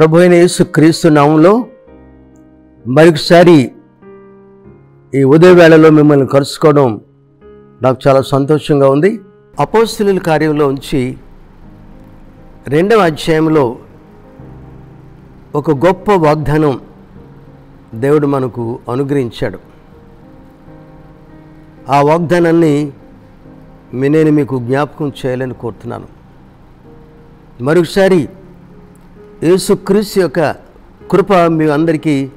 ప్రభు అయిన యేసు క్రీస్తు నామంలో మరొకసారి ఈ ఉదయ వేళలో మిమ్మల్ని కలుసుకోవడం నాకు చాలా సంతోషంగా ఉంది. అపోస్తుల కార్యంలో ఉంచి రెండవ అధ్యాయంలో ఒక గొప్ప వాగ్దానం దేవుడు మనకు అనుగ్రహించాడు. ఆ వాగ్దానాన్ని నేను మీకు జ్ఞాపకం చేయాలని కోరుతున్నాను. మరొకసారి యేసుక్రీస్తు యొక్క కృప మీ అందరికీ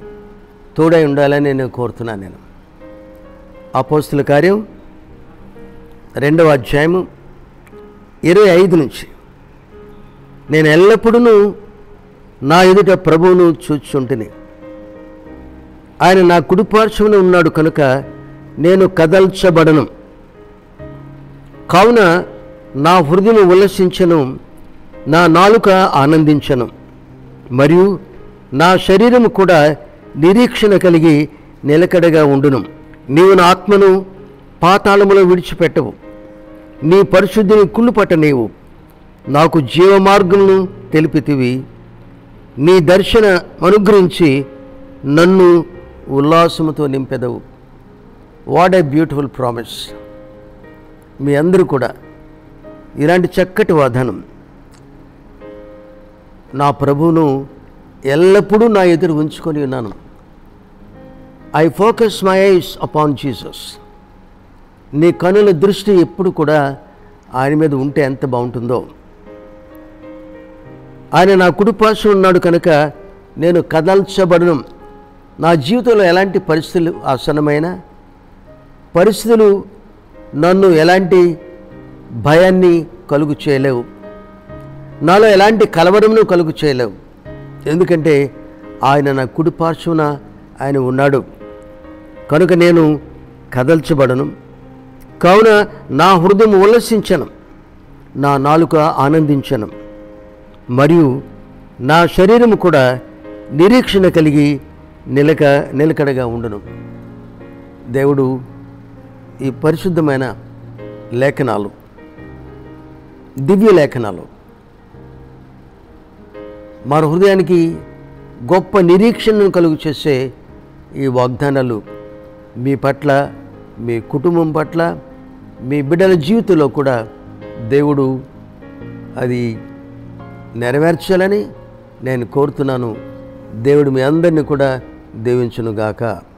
తోడై ఉండాలని నేను కోరుతున్నాను నేను. అపోస్తుల కార్యం రెండవ అధ్యాయము ఇరవై ఐదు నుంచి. నేను ఎల్లప్పుడూ నా ఎదుట ప్రభువును చూచుంటిని. ఆయన నా కుడిపార్శ్వన ఉన్నాడు కనుక నేను కదల్చబడను. కావున నా హృదయం ఉల్లసించను నా నాలుక ఆనందించను. మరియు నా శరీరము కూడా నిరీక్షణ కలిగి నిలకడగా ఉండును. నీవు నా ఆత్మను పాతాళములో విడిచిపెట్టవు. నీ పరిశుద్ధిని కుళ్ళుపట్ట నీవు. నాకు జీవమార్గమును తెలిపితివి. నీ దర్శన అనుగ్రహించి నన్ను ఉల్లాసముతో నింపెదవు. వాట్ ఏ బ్యూటిఫుల్ ప్రామిస్ మీ అందరూ కూడా ఇలాంటి చక్కటి వాదనం నా ప్రభువును ఎల్లప్పుడూ నా ఎదురు ఉంచుకొని ఉన్నాను. I focus my eyes upon Jesus నీ కనుల దృష్టి ఎప్పుడు కూడా ఆయన మీద ఉంటే ఎంత బాగుంటుందో. ఆయన నా కుటుంబాసు ఉన్నాడు కనుక నేను కదల్చబడను. నా జీవితంలో ఎలాంటి పరిస్థితులు ఆసన్నమైన? పరిస్థితులు నన్ను ఎలాంటి భయాన్ని కలుగు చేయలేవు. నాలో ఎలాంటి కలవరమును కలుగు చేయలేవు. ఎందుకంటే ఆయన నా కుడి పార్శ్వన ఆయన ఉన్నాడు. కనుక నేను కదల్చబడను. కావున నా హృదయం ఉల్లసించను. నా నాలుక ఆనందించను. మరియు నా శరీరము కూడా నిరీక్షణ కలిగి నిలక నిలకడగా ఉండను. దేవుడు ఈ పరిశుద్ధమైన లేఖనాలు దివ్య లేఖనాలు మన హృదయానికి గొప్ప నిరీక్షణను కలుగు చేసే ఈ వాగ్దానాలు మీ పట్ల మీ కుటుంబం పట్ల మీ బిడ్డల జీవితంలో కూడా దేవుడు అది నెరవేర్చాలని నేను కోరుతున్నాను. దేవుడు మీ అందరినీ కూడా దీవించునుగాక.